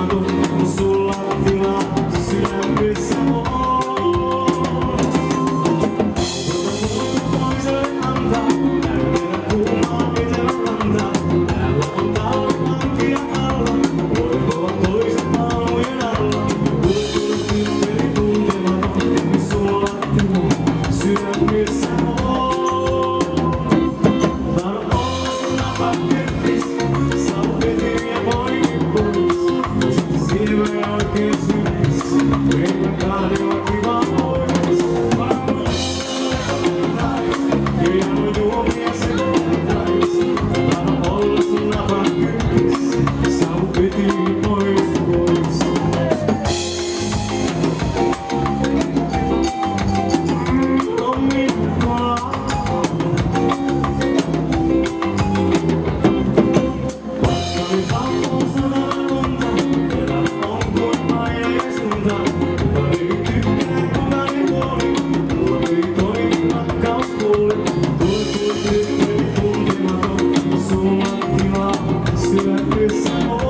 Madonna, sulla villa si è pensato Yeah. Sou still se é pressão